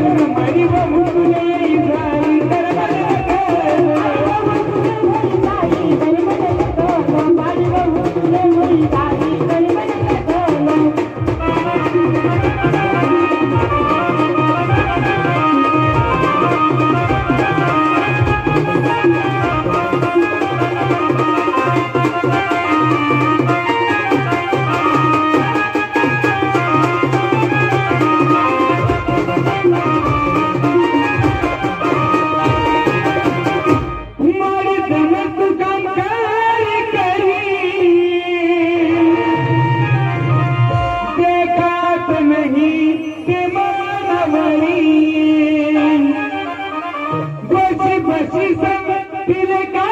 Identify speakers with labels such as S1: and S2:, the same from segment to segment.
S1: تو مري و बसी सब तिलका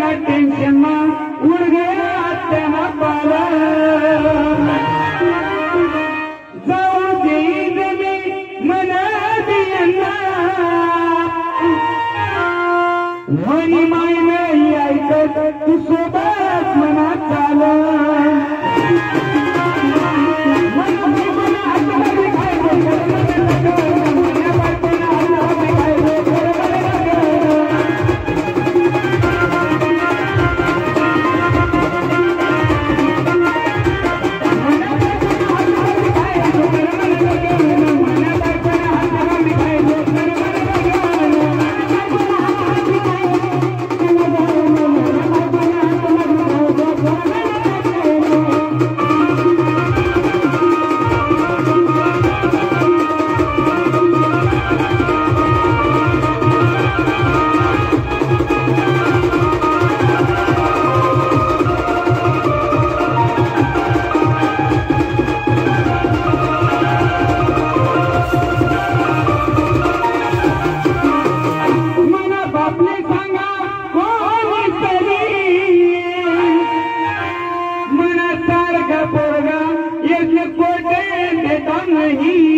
S1: टेन्शन मा पाला जाऊ देईन मी मनादियांना म्हणी माय नाही तू सोबत म्हणा चाल नहीं